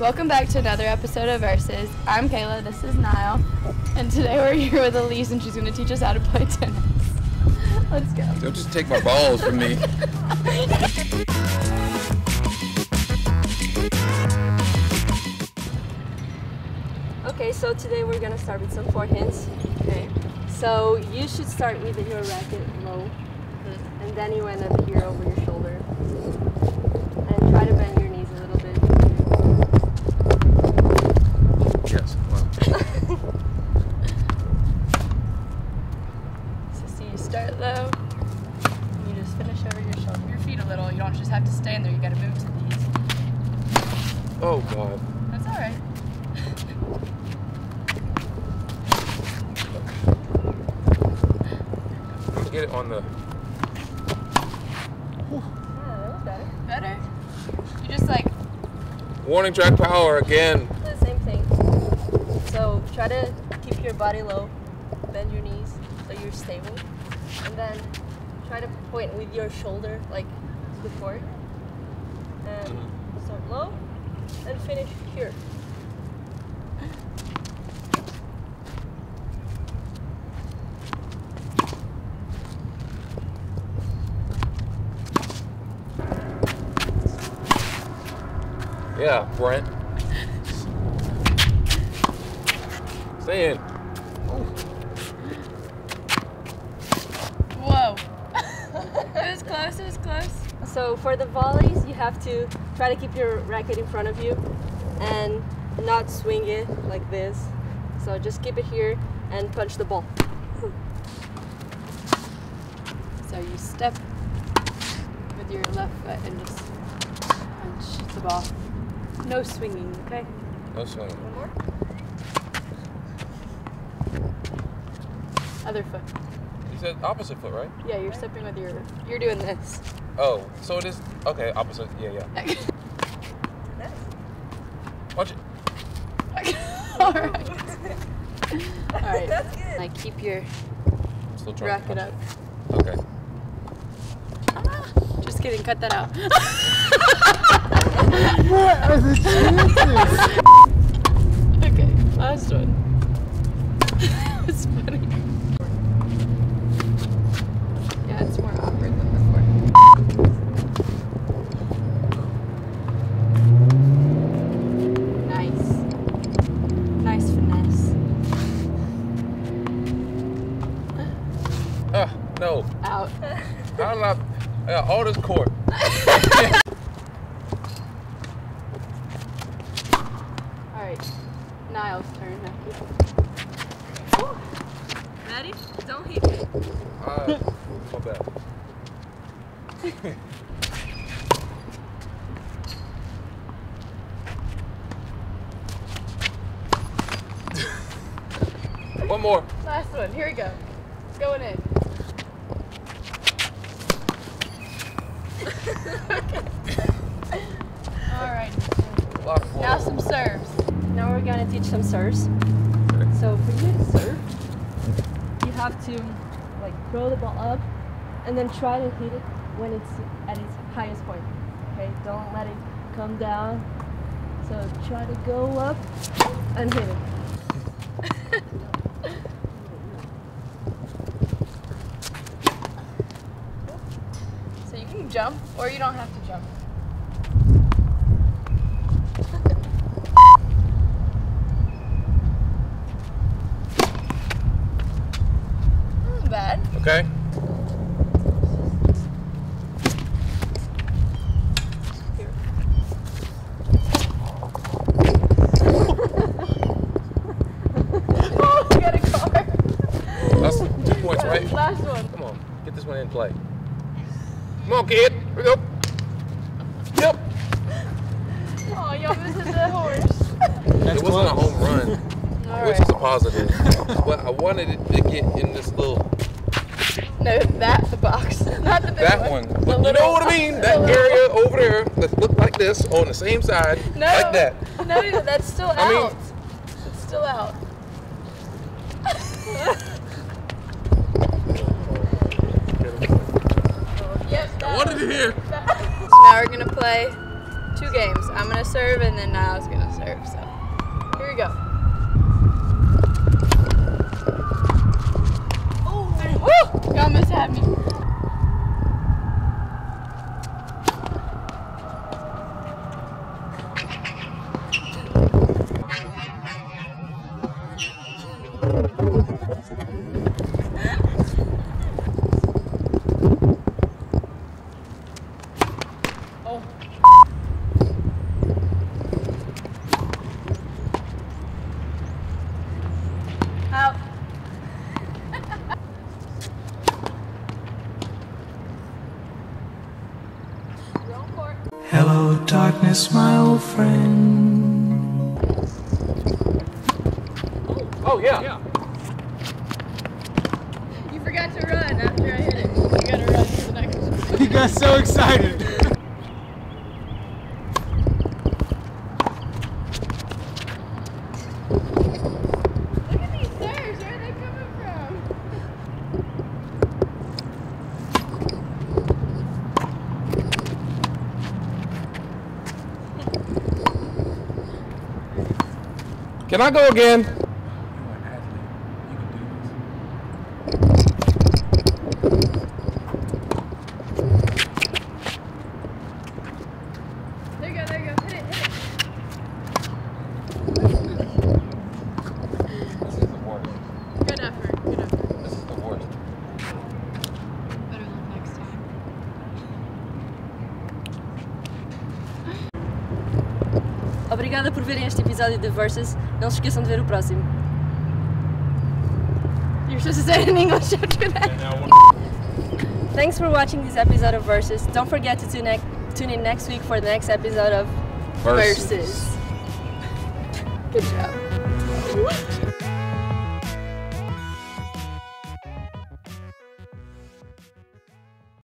Welcome back to another episode of Versus. I'm Kayla, this is Nile, and today we're here with Elise and she's going to teach us how to play tennis. Let's go. Don't just take my balls from me. Okay, so today we're gonna start with some forehands. Okay. So you should start with your racket low, hmm. and then you end up here over your shoulder, and try to bend your knees a little bit. Yes. Well, So see, you start low, and you just finish over your shoulder. Your feet a little. You don't just have to stand there. You got to move to these. oh God. That's all right. I'm get it on the. Yeah, oh, better. Better. You just like Warning track power again. The same thing. So try to keep your body low, bend your knees so you're stable, and then try to point with your shoulder like to the court, and start low, and finish here. Yeah, Brent. Stay in. whoa. it was close. It was close. So for the volleys, you have to try to keep your racket in front of you and not swing it like this. So just keep it here and punch the ball. So you step with your left foot and just punch the ball. No swinging, okay? No swinging. One more. Other foot. You said opposite foot, right? Yeah, you're stepping with your. You're doing this. Oh, so it is. Okay, opposite. Yeah, yeah. Watch it. All right. All right. That's good. Like keep your Still trying rack to it punch up. Okay. Ah, just kidding. Cut that out. okay. Last one. it's funny. Yeah, it's more Out. How did I? I got all this court. All right. Nile's turn. Ready? Don't hit me. Uh, my bad. One more. Last one. Here we go. It's going in. All right. A lot of Now some serves. Now we're gonna teach some serves. So for you to serve, you have to like throw the ball up and then try to hit it when it's at its highest point. Okay, don't let it come down. So try to go up and hit it. So you can jump, or you don't have to jump. Not hmm, bad. Okay. Oh, we got a car. That's two points, right? Last one. Come on, get this one in play. Come on, kid. Here we go. Yep. Oh, y'all missing the horse. it wasn't a home run, All which right. is a positive. but I wanted it to get in this little No, that the box, not the big that one. one. But you know what I mean? the That little- area over there that looked like this on the same side, No, like that. No, that's still out. I mean- it's still out. Yep. I wanted to hear. So now we're gonna play two games. I'm gonna serve and then Nile's gonna serve. So here we go. Woo! You almost had me. Oh. Out. Wrong court. Hello, darkness, my old friend. Oh, oh, yeah. You forgot to run after I hit it. You gotta run to the next one. He got so excited. Look at these serves. Where are they coming from? Can I go again? Obrigada por verem este episódio de Versus. Não se esqueçam de ver o próximo. You're supposed to say it in English after that. Thanks for watching this episode of Versus. Don't forget to tune, ne- tune in next week for the next episode of Versus. Versus. Good job.